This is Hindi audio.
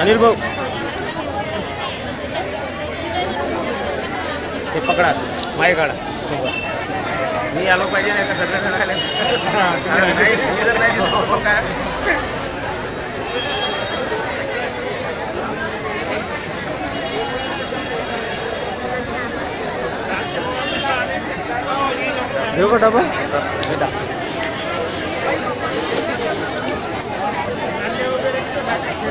अनिल भाऊ। ते पकडा. मागे काढा. मी आलो पाहिजे नाही का सगळं का?